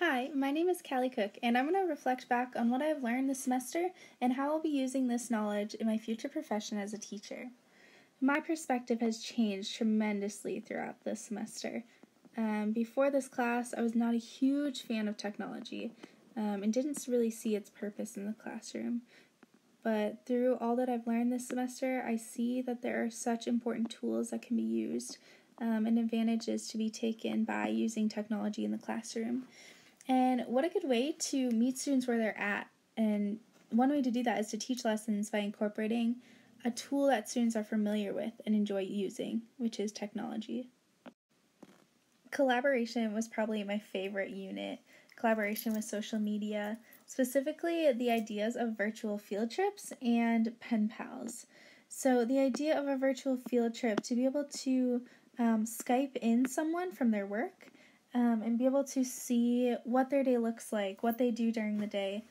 Hi, my name is Kalley Koch, and I'm going to reflect back on what I've learned this semester and how I'll be using this knowledge in my future profession as a teacher. My perspective has changed tremendously throughout this semester. Um, before this class, I was not a huge fan of technology um, and didn't really see its purpose in the classroom. But through all that I've learned this semester, I see that there are such important tools that can be used um, and advantages to be taken by using technology in the classroom. And what a good way to meet students where they're at. And one way to do that is to teach lessons by incorporating a tool that students are familiar with and enjoy using, which is technology. Collaboration was probably my favorite unit. Collaboration with social media, specifically the ideas of virtual field trips and pen pals. So, the idea of a virtual field trip to be able to um, Skype in someone from their work um, and be able to see what their day looks like, what they do during the day,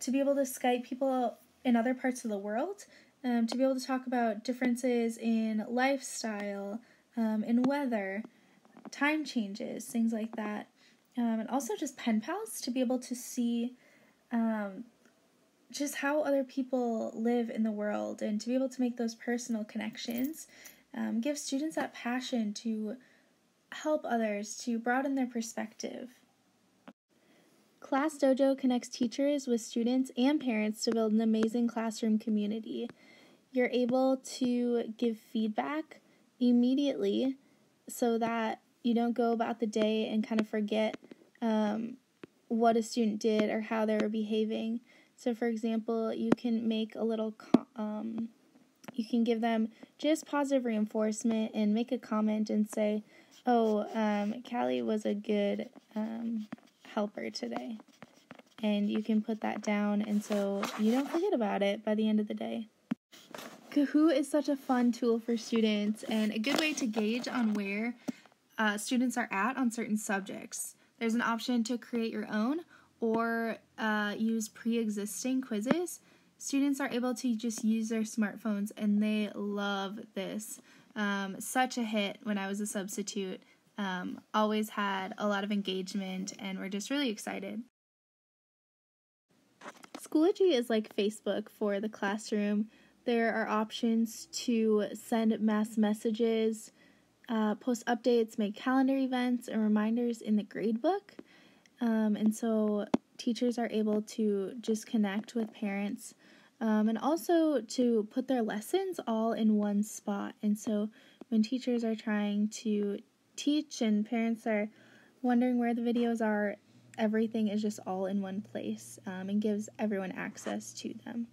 to be able to Skype people in other parts of the world, um, to be able to talk about differences in lifestyle, um, in weather, time changes, things like that. Um, and also just pen pals to be able to see um, just how other people live in the world and to be able to make those personal connections. Um, give students that passion to help others to broaden their perspective. Class Dojo connects teachers with students and parents to build an amazing classroom community. You're able to give feedback immediately so that you don't go about the day and kind of forget um, what a student did or how they were behaving. So, for example, you can make a little, um, you can give them just positive reinforcement and make a comment and say, Oh, um, Callie was a good um, helper today. And you can put that down, and so you don't forget about it by the end of the day. Kahoot is such a fun tool for students and a good way to gauge on where uh, students are at on certain subjects. There's an option to create your own or uh, use pre existing quizzes. Students are able to just use their smartphones and they love this. Um, such a hit when I was a substitute. Um, always had a lot of engagement, and we're just really excited. Schoology is like Facebook for the classroom. There are options to send mass messages, uh, post updates, make calendar events, and reminders in the gradebook. Um, and so teachers are able to just connect with parents um, and also to put their lessons all in one spot. And so when teachers are trying to teach and parents are wondering where the videos are, everything is just all in one place um, and gives everyone access to them.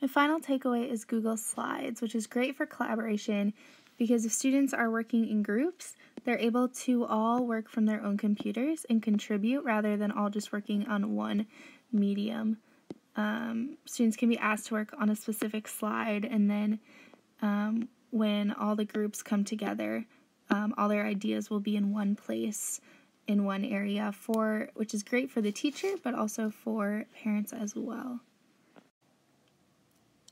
My final takeaway is Google Slides, which is great for collaboration because if students are working in groups, they're able to all work from their own computers and contribute rather than all just working on one medium um, students can be asked to work on a specific slide, and then um, when all the groups come together, um, all their ideas will be in one place in one area for which is great for the teacher but also for parents as well.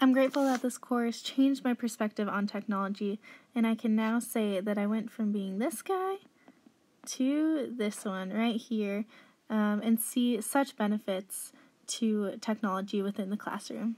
I'm grateful that this course changed my perspective on technology and I can now say that I went from being this guy to this one right here um, and see such benefits to technology within the classroom.